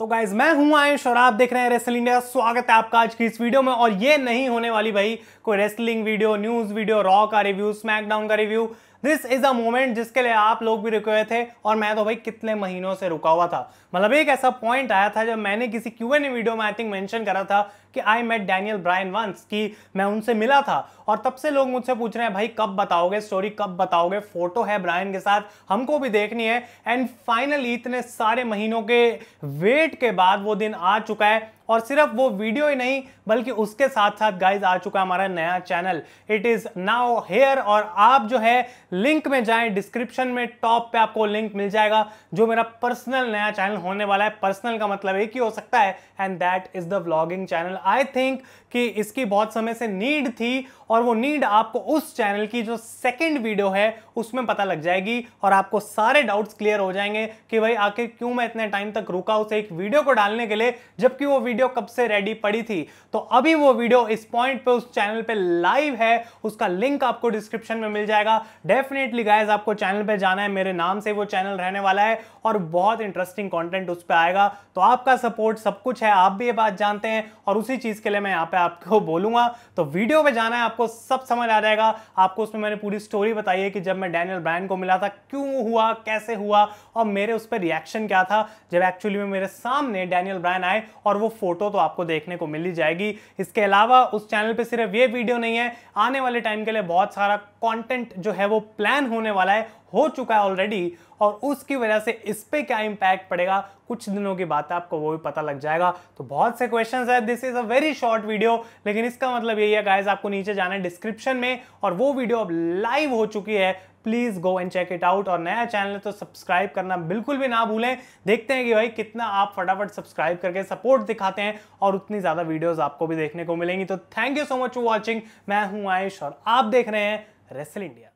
तो गाइज़ मैं हूँ आयुष और आप देख रहे हैं रेसल इंडिया स्वागत है आपका आज की इस वीडियो में। और ये नहीं होने वाली भाई, कोई wrestling video news video raw का रिव्यू स्मैकडाउन का review this is a moment जिसके लिए आप लोग भी रुके हुए थे और मैं तो भाई कितने महीनों से रुका हुआ था। मतलब एक ऐसा पॉइंट आया था जब मैंने किसी क्यू एन वीडियो में आई थिंक मेंशन करा था कि I met Daniel Bryan once कि मैं उनसे मिला था और तब से लोग मुझसे पूछ रहे हैं, भाई, कब बताओगे स्टोरी कब बताओगे? फ़ोटो है ब्रायन के साथ, हमको भी देखनी है. एंड फाइनली इतने सारे महीनों के वेट के बाद वो दिन आ चुका है। और सिर्फ़ वो वीडियो ही नहीं, बल्कि उसके साथ साथ गाइज़ आ चुका हमारा नया channel it is now here और आप जो है लिंक में जाएँ डिस्क्रिप्शन में टॉप पे आपको लिंक मिल जाएगा, जो मेरा पर्सनल नया चैनल होने वाला है. पर्सनल का मतलब एक ही हो सकता है and that is the vlogging channel I think कि इसकी बहुत समय से नीड थी और वो नीड आपको उस चैनल की जो सेकंड वीडियो है, उसमें पता लग जाएगी और आपको सारे डाउट्स क्लियर हो जाएँगे कि भाई आखिर क्यों मैं इतने टाइम तक रुका उसे एक वीडियो को डालने के लिए, जबकि वो वीडियो कब से रेडी पड़ी थी? तो अभी वो वीडियो इस पॉइंट पे, उस चैनल पे लाइव है, उसका लिंक आपको डिस्क्रिप्शन में मिल जाएगा। डेफिनेटली गाइज़ आपको चैनल पे जाना है, मेरे नाम से वो चैनल रहने वाला है और बहुत इंटरेस्टिंग कंटेंट उस पर आएगा। तो आपका सपोर्ट सब कुछ है, आप भी ये बात जानते हैं और उसी चीज़ के लिए मैं यहाँ पे आपको बोलूँगा। तो वीडियो पे जाना है, आपको सब समझ आ जाएगा। आपको उसमें मैंने पूरी स्टोरी बताई है कि जब मैं डैनियल ब्रायन को मिला था, क्यों हुआ, कैसे हुआ और मेरे उस पर रिएक्शन क्या था। जब एक्चुअली में मेरे सामने डैनियल ब्रायन आए और वो फ़ोटो तो आपको देखने को मिल ही जाएगी। इसके अलावा उस चैनल पे सिर्फ़ ये वीडियो नहीं है, आने वाले टाइम के लिए बहुत सारा कंटेंट जो है वो प्लान होने वाला है, हो चुका है ऑलरेडी और उसकी वजह से इस पर क्या इंपैक्ट पड़ेगा, कुछ दिनों की बात है आपको वो भी पता लग जाएगा। तो बहुत से क्वेश्चंस है this is a very short video लेकिन इसका मतलब यही है गाइस आपको नीचे जाना है डिस्क्रिप्शन में और वो वीडियो अब लाइव हो चुकी है। Please go and check it out और नया चैनल है तो सब्सक्राइब करना बिल्कुल भी ना भूलें। देखते हैं कि भाई कितना आप फटाफट सब्सक्राइब करके सपोर्ट दिखाते हैं और उतनी ज़्यादा वीडियोस आपको भी देखने को मिलेंगी। तो thank you so much for watching मैं हूँ आयुष और आप देख रहे हैं रेसल इंडिया